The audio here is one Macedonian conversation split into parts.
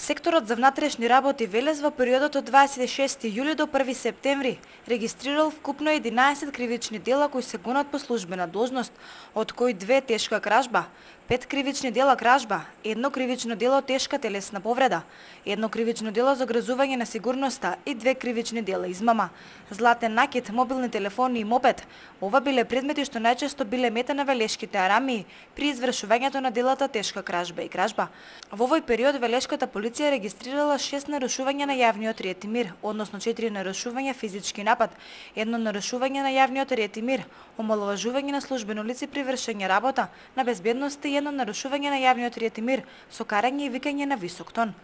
Секторот за внатрешни работи Велес во периодот од 26 јули до 1 септември регистрирал вкупно 11 кривични дела кои се гонат по службена должност, од кои две тешка кражба, пет кривични дела кражба, едно кривично дело тешка телесна повреда, едно кривично дело загрозување на сигурноста и две кривични дела измама. Златен накид, мобилни телефони и мопед. Ова биле предмети што најчесто биле мета на велешките арами при извршувањето на делата тешка кражба и кражба. Во овој период велешката полиција регистрирала 6 нарушувања на јавниот ред и мир, односно 4 нарушувања физички напад, едно нарушување на јавниот ред и мир, омаловажување на службено лице при вршење работа на безбедност и едно нарушување на јавниот ред и мир со карање и викање на висок тон.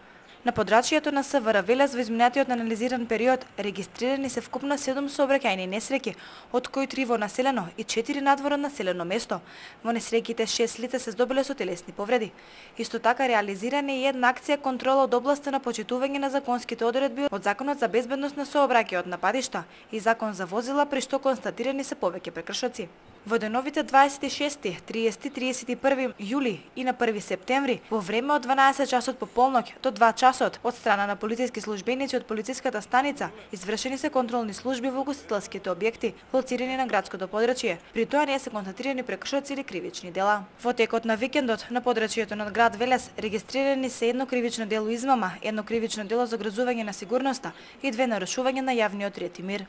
На подрачјето на СВР Велес во изминатиот анализиран период регистрирани се вкупно 7 сообраќајни несреќи, од кои 3 во населено и 4 надвор од населено место. Во несреќите 6 лица се здобиле со телесни повреди. Исто така реализирана е една акција контрола од областа на почитување на законските одредби од Законот за безбедност на сообраќајот на патишта и Закон за возила при што констатирани се повеќе прекршоци. Во деновите 26, 30, 31 јули и на 1 септември, во време од 12 часот по полноќ до 2 часот, од страна на полициски службеници од полициската станица, извршени се контролни служби во гостителските објекти, лоцирани на градското подрачје. При тоа не се констатирани прекршоци или кривични дела. Во текот на викендот на подрачјето на град Велес регистрирани се едно кривично дело измама, едно кривично дело за огрозување на сигурноста и две нарушувања на јавниот ред и мир.